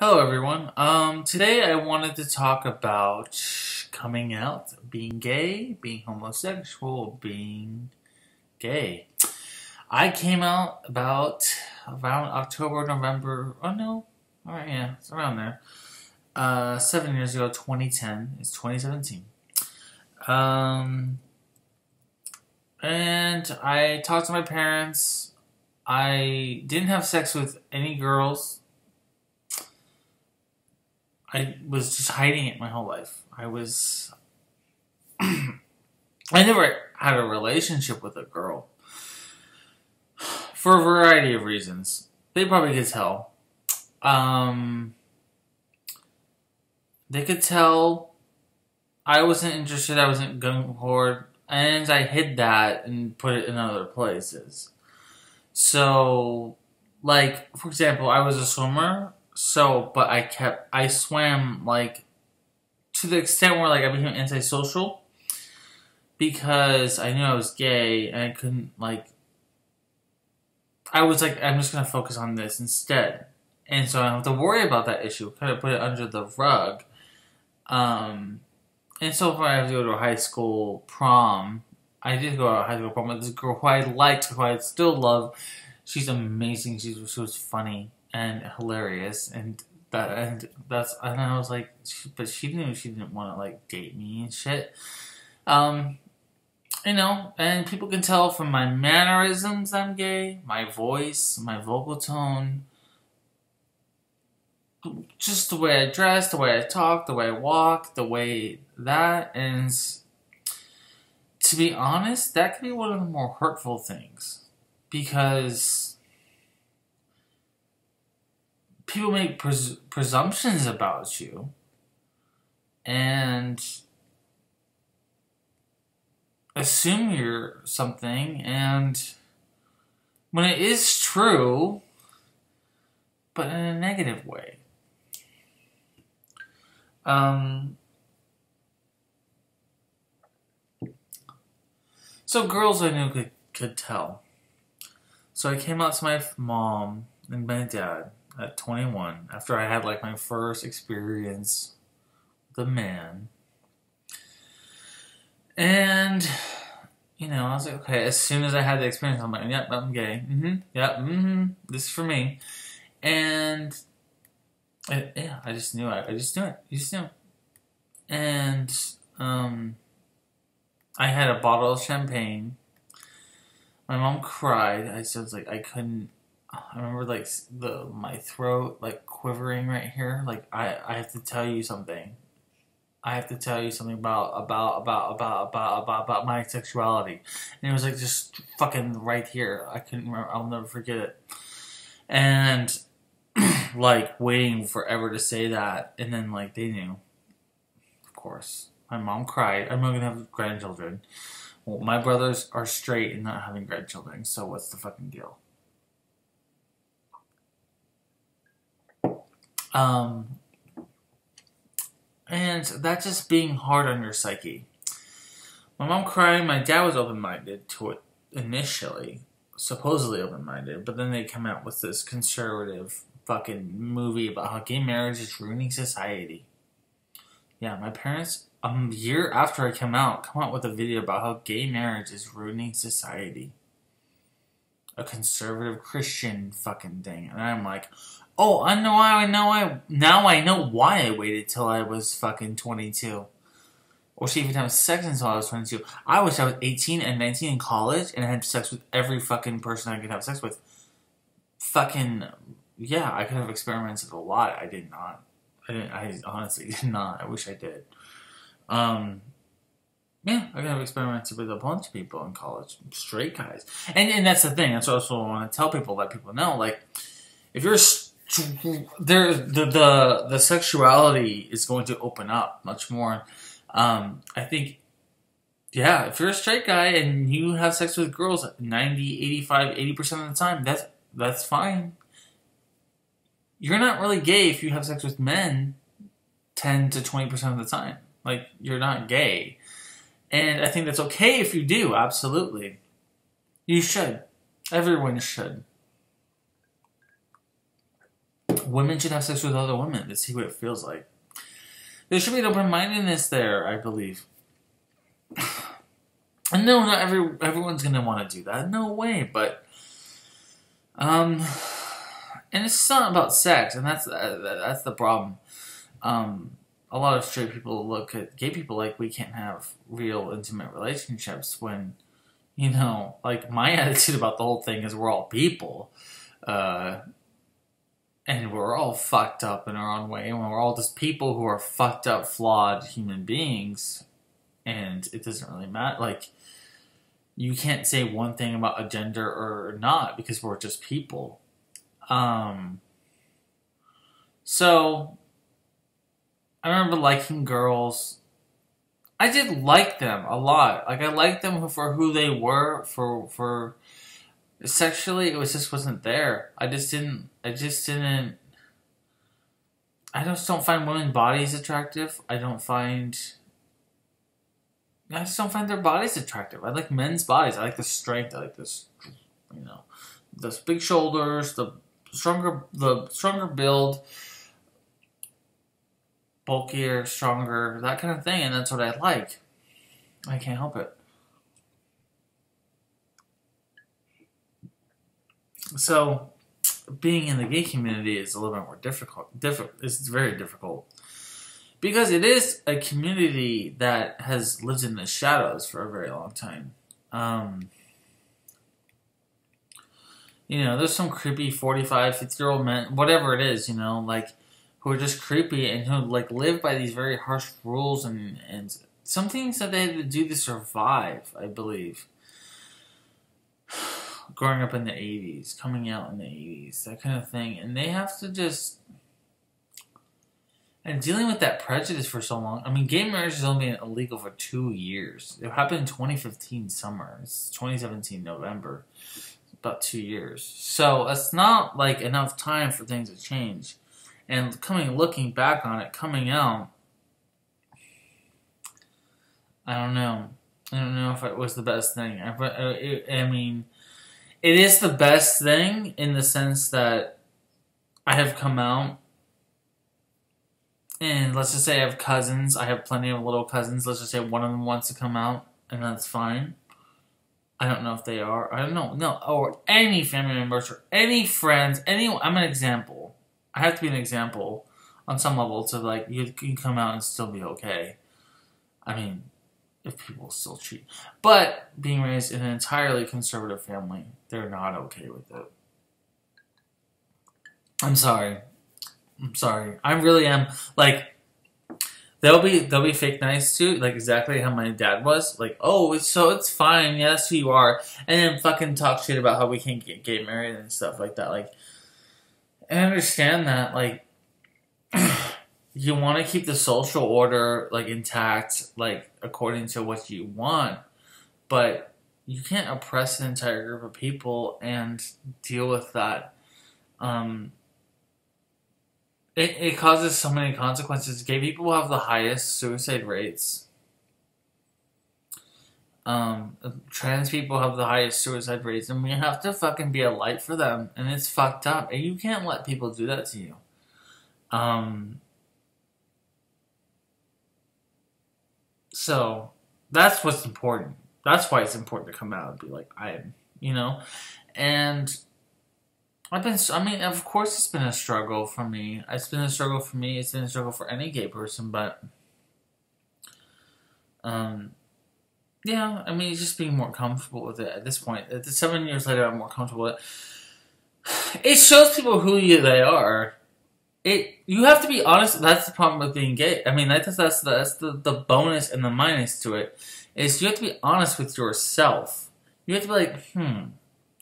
Hello, everyone. Um, today I wanted to talk about coming out, being gay, being homosexual, being gay. I came out about around October, November. Oh no, all right, yeah, it's around there. Uh, seven years ago, 2010. It's 2017. Um, and I talked to my parents. I didn't have sex with any girls I was just hiding it my whole life. I was. I never had a relationship with a girl. For a variety of reasons. They probably could tell. Um, they could tell I wasn't interested, I wasn't going forward, and I hid that and put it in other places. So, like, for example, I was a swimmer so, but I kept, I swam like to the extent where like I became antisocial because I knew I was gay and I couldn't like. I was like, I'm just gonna focus on this instead, and so I don't have to worry about that issue. Kind of put it under the rug. Um, and so far, I have to go to a high school prom. I did go to a high school prom with this girl who I liked, who I still love. She's amazing. She's she was funny and hilarious and that and that's and I was like but she knew she didn't want to like date me and shit. Um you know and people can tell from my mannerisms I'm gay my voice my vocal tone just the way I dress the way I talk the way I walk the way that and to be honest that could be one of the more hurtful things. Because people make pres- presumptions about you and assume you're something and when it is true but in a negative way. Um so girls i knew could, could tell. So i came out to my mom and my dad at 21 after I had like my first experience with a man. And, you know, I was like, okay, as soon as I had the experience, I'm like, yep, I'm gay. Mm-hmm. Yep, mm-hmm. This is for me. And, I, yeah, I just knew it. I just knew it. You just knew. And, um, I had a bottle of champagne. My mom cried. I said, like, I couldn't I remember like the my throat like quivering right here. Like I I have to tell you something. I have to tell you something about about about about about about about my sexuality, and it was like just fucking right here. I couldn't remember. I'll never forget it. And like waiting forever to say that, and then like they knew. Of course, my mom cried. I'm not gonna have grandchildren. Well, my brothers are straight and not having grandchildren, so what's the fucking deal? Um, and that's just being hard on your psyche. My mom crying, my dad was open minded to it initially, supposedly open minded, but then they come out with this conservative fucking movie about how gay marriage is ruining society. Yeah, my parents, a year after I came out, come out with a video about how gay marriage is ruining society. A conservative Christian fucking thing. And I'm like, Oh, I know. Why I know. I now I know why I waited till I was fucking twenty two, or she even had sex until I was twenty two. I wish I was eighteen and nineteen in college and I had sex with every fucking person I could have sex with. Fucking yeah, I could have experimented a lot. I did not. I didn't. I honestly did not. I wish I did. Um, yeah, I could have experimented with a bunch of people in college, straight guys, and and that's the thing. That's also what I want to tell people, let people know, like if you're there the the the sexuality is going to open up much more. Um, I think yeah, if you're a straight guy and you have sex with girls 90, 85, 80% of the time, that's that's fine. You're not really gay if you have sex with men 10 to 20% of the time. Like you're not gay. And I think that's okay if you do, absolutely. You should. Everyone should. Women should have sex with other women to see what it feels like. There should be an open mindedness there, I believe. And no, not every everyone's gonna want to do that. No way. But um, and it's not about sex, and that's uh, that's the problem. Um, a lot of straight people look at gay people like we can't have real intimate relationships when, you know, like my attitude about the whole thing is we're all people. Uh, and we're all fucked up in our own way, and we're all just people who are fucked up, flawed human beings, and it doesn't really matter. Like, you can't say one thing about a gender or not because we're just people. Um, so I remember liking girls. I did like them a lot. Like I liked them for who they were. For for sexually, it was just wasn't there. I just didn't. I just didn't. I just don't find women's bodies attractive. I don't find I just don't find their bodies attractive. I like men's bodies. I like the strength. I like this, you know, the big shoulders, the stronger, the stronger build, bulkier, stronger, that kind of thing, and that's what I like. I can't help it. So, being in the gay community is a little bit more difficult. Difficult. It's very difficult because it is a community that has lived in the shadows for a very long time. Um, you know, there's some creepy 45, 50 year old men, whatever it is, you know, like, who are just creepy and who, like, live by these very harsh rules and, and some things that they had to do to survive, I believe. Growing up in the 80s, coming out in the 80s, that kind of thing. And they have to just and dealing with that prejudice for so long. I mean, gay marriage has only been illegal for two years. It happened in 2015 summer. It's 2017 November. About two years. So it's not like enough time for things to change. And coming, looking back on it, coming out, I don't know. I don't know if it was the best thing. I, uh, I mean, it is the best thing in the sense that I have come out and let's just say I have cousins. I have plenty of little cousins. Let's just say one of them wants to come out, and that's fine. I don't know if they are. I don't know. No, or any family members or any friends. Any. I'm an example. I have to be an example on some level to like you can come out and still be okay. I mean, if people still cheat, but being raised in an entirely conservative family, they're not okay with it. I'm sorry. I'm sorry. I really am like they'll be they'll be fake nice too, like exactly how my dad was. Like, oh, so it's fine. Yeah, that's who you are, and then fucking talk shit about how we can't get, get married and stuff like that. Like, I understand that. Like, you want to keep the social order like intact, like according to what you want, but you can't oppress an entire group of people and deal with that. Um, it, it causes so many consequences. Gay people have the highest suicide rates. Um, trans people have the highest suicide rates, and we have to fucking be a light for them, and it's fucked up, and you can't let people do that to you. Um, so that's what's important. That's why it's important to come out and be like, I am, you know, and I've been, I mean, of course it's been a struggle for me. It's been a struggle for me. It's been a struggle for any gay person, but, um, yeah, I mean, just being more comfortable with it at this point. Seven years later, I'm more comfortable with it. It shows people who they are. It you have to be honest. That's the problem with being gay. I mean, that's that's that's the the bonus and the minus to it is you have to be honest with yourself. You have to be like, hmm.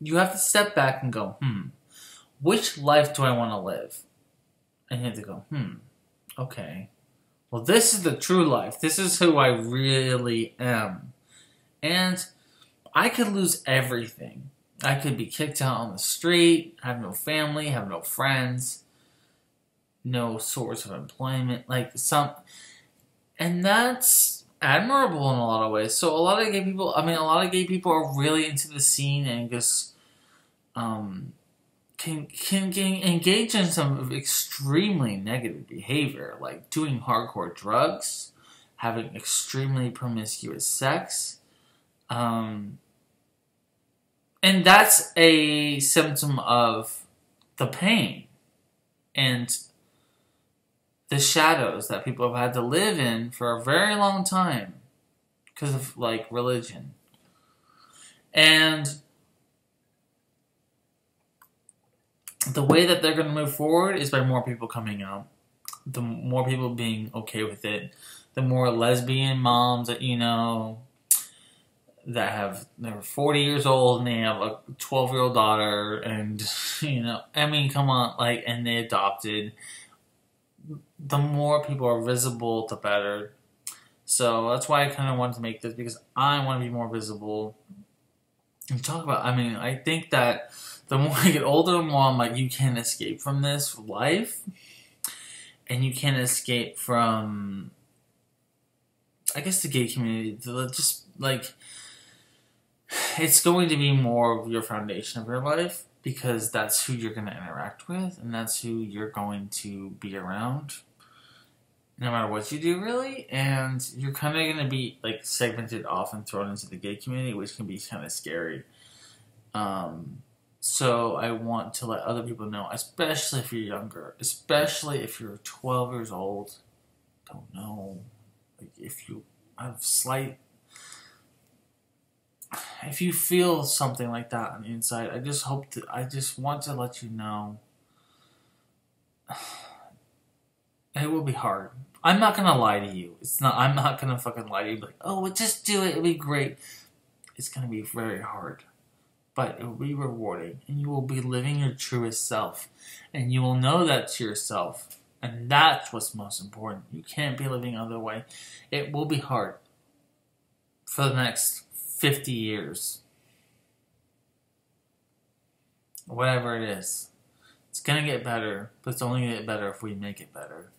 You have to step back and go, hmm which life do I want to live? And you have to go, hmm, okay. Well, this is the true life. This is who I really am. And I could lose everything. I could be kicked out on the street, have no family, have no friends, no source of employment, like some. And that's admirable in a lot of ways. So a lot of gay people, I mean, a lot of gay people are really into the scene and just um, can, can can engage in some extremely negative behavior, like doing hardcore drugs, having extremely promiscuous sex, um, and that's a symptom of the pain and the shadows that people have had to live in for a very long time because of like religion. And the way that they're going to move forward is by more people coming out. The more people being okay with it, the more lesbian moms that you know that have they're 40 years old and they have a 12 year old daughter and you know i mean come on like and they adopted the more people are visible the better. So that's why i kind of wanted to make this because i want to be more visible. And talk about i mean i think that the more i get older the more i'm like you can't escape from this life. And you can't escape from i guess the gay community just like it's going to be more of your foundation of your life because that's who you're going to interact with and that's who you're going to be around no matter what you do really. And you're kind of going to be like segmented off and thrown into the gay community which can be kind of scary. Um, so i want to let other people know especially if you're younger especially if you're 12 years old don't know. Like if you have slight if you feel something like that on the inside, I just hope to, I just want to let you know it will be hard. I'm not gonna lie to you. It's not. I'm not gonna fucking lie to you. Like, oh, well, just do it. It'll be great. It's gonna be very hard, but it will be rewarding, and you will be living your truest self, and you will know that to yourself, and that's what's most important. You can't be living other way. It will be hard for the next 50 years. Whatever it is. It's gonna get better, but it's only gonna get better if we make it better.